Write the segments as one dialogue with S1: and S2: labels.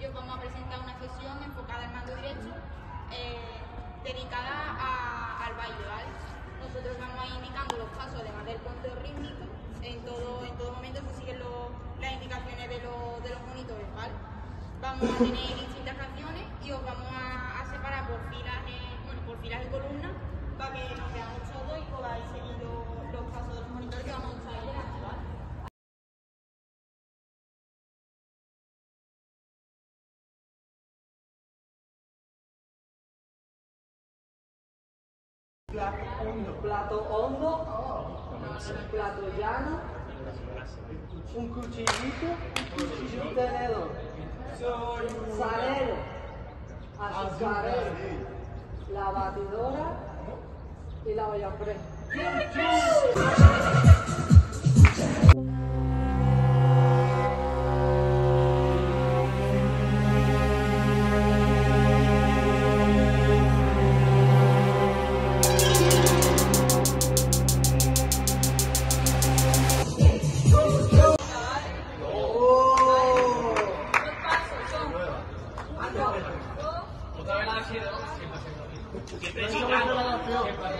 S1: ellos vamos a presentar una sesión enfocada al mando directo, eh, dedicada al baile. Nosotros vamos a ir indicando los pasos, además del conteo rítmico, en todo, en todo momento se siguen las indicaciones de, los monitores. Vamos a tener distintas canciones y os vamos a, a separar por filas
S2: Plato hondo. Plato. Plato llano. Un cuchillito. Un tenedor. Salero. Azucarero. La batidora. Y la olla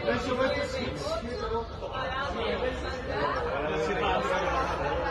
S2: Deixa eu
S3: ver se tá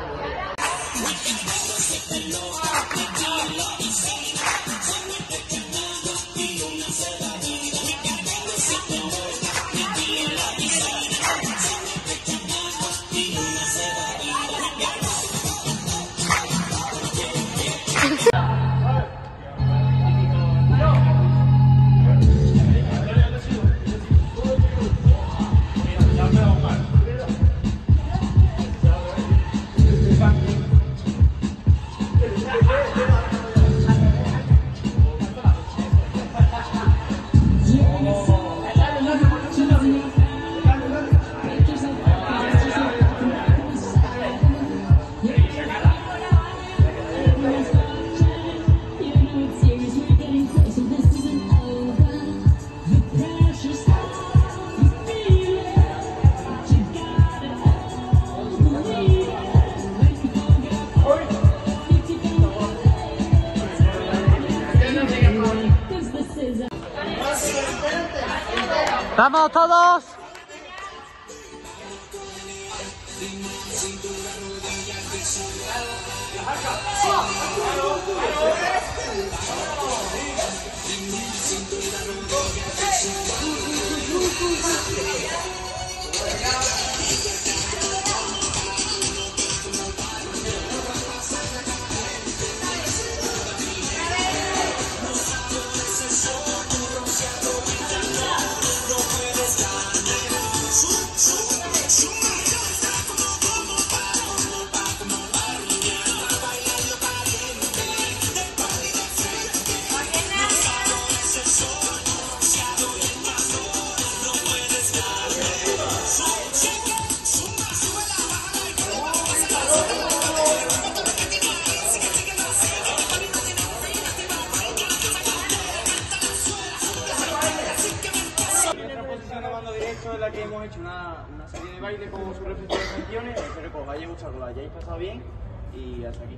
S3: ¡Vamos todos! En la que hemos hecho una, serie de baile con su respectivas canciones. Espero que os haya gustado, lo hayáis pasado bien y hasta aquí.